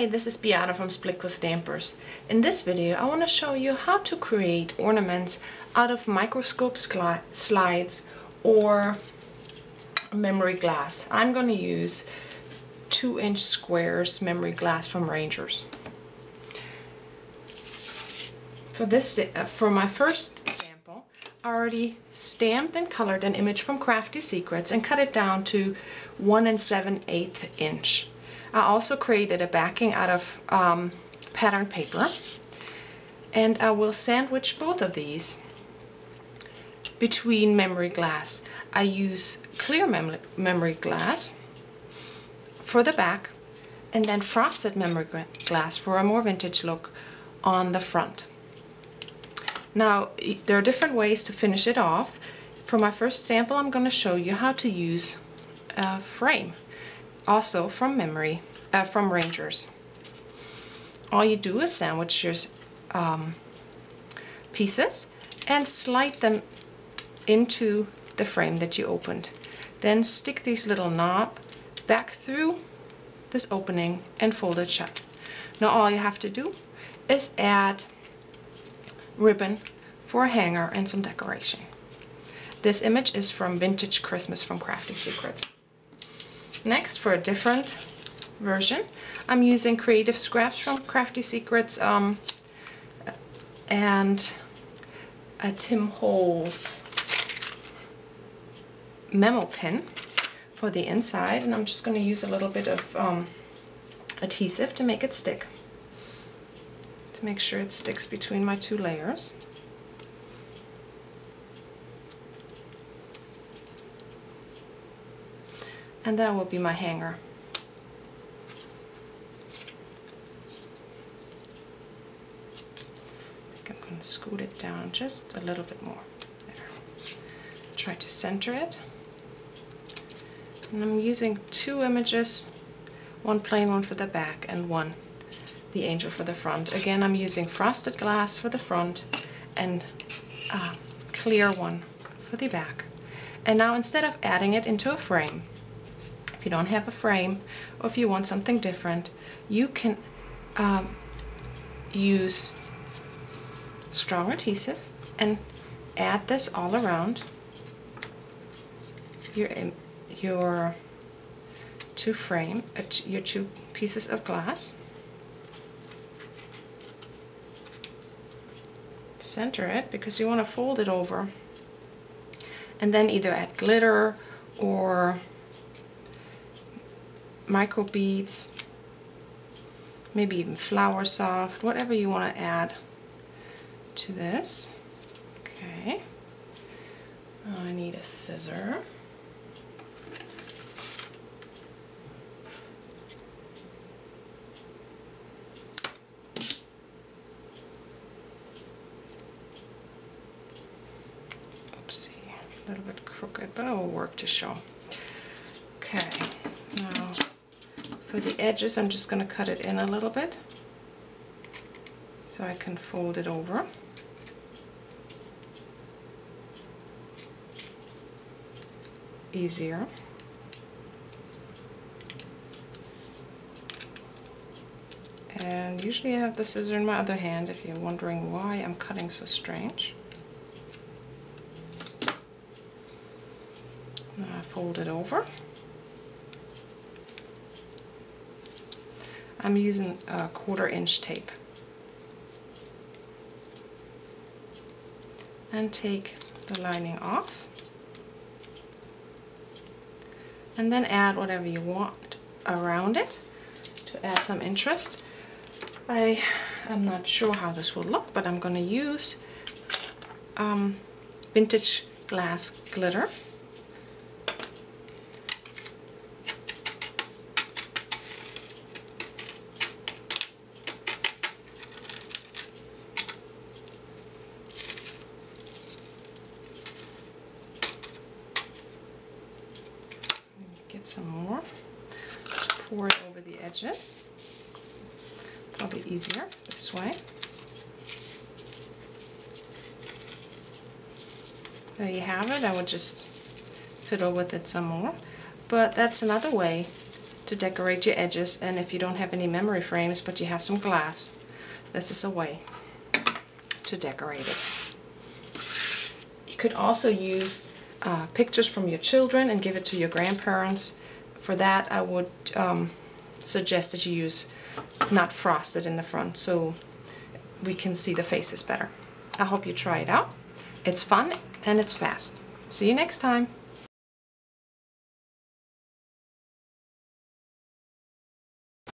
Hi, this is Beate from Splitcoaststampers. In this video I want to show you how to create ornaments out of microscope slides or memory glass. I'm going to use 2 inch squares memory glass from Rangers. For this, uh, for my first sample, I already stamped and colored an image from Crafty Secrets and cut it down to 1 and 7 8 inch. I also created a backing out of um, pattern paper and I will sandwich both of these between memory glass. I use clear mem memory glass for the back and then frosted memory glass for a more vintage look on the front. Now there are different ways to finish it off. For my first sample I'm going to show you how to use a frame also from memory, uh, from Rangers. All you do is sandwich your um, pieces and slide them into the frame that you opened. Then stick these little knob back through this opening and fold it shut. Now all you have to do is add ribbon for a hanger and some decoration. This image is from Vintage Christmas from Crafty Secrets. Next, for a different version, I'm using Creative Scraps from Crafty Secrets um, and a Tim Holtz memo pin for the inside and I'm just going to use a little bit of um, adhesive to make it stick to make sure it sticks between my two layers. And that will be my hanger. I'm going to scoot it down just a little bit more. There. Try to center it. And I'm using two images, one plain one for the back and one the angel for the front. Again, I'm using frosted glass for the front and a clear one for the back. And now instead of adding it into a frame, if you don't have a frame or if you want something different, you can um, use strong adhesive and add this all around your your two frame uh, your two pieces of glass. Center it because you want to fold it over and then either add glitter or micro beads, maybe even flower soft, whatever you want to add to this. Okay, I need a scissor. Oopsie, a little bit crooked, but it will work to show. Okay, for the edges, I'm just going to cut it in a little bit so I can fold it over. Easier. And usually I have the scissor in my other hand if you're wondering why I'm cutting so strange. Now I fold it over. I'm using a quarter inch tape. And take the lining off. And then add whatever you want around it to add some interest. I am not sure how this will look, but I'm going to use um, vintage glass glitter. Some more. Just pour it over the edges. Probably easier this way. There you have it. I would just fiddle with it some more. But that's another way to decorate your edges and if you don't have any memory frames but you have some glass, this is a way to decorate it. You could also use uh, pictures from your children and give it to your grandparents. For that I would um, suggest that you use not frosted in the front so we can see the faces better. I hope you try it out. It's fun and it's fast. See you next time.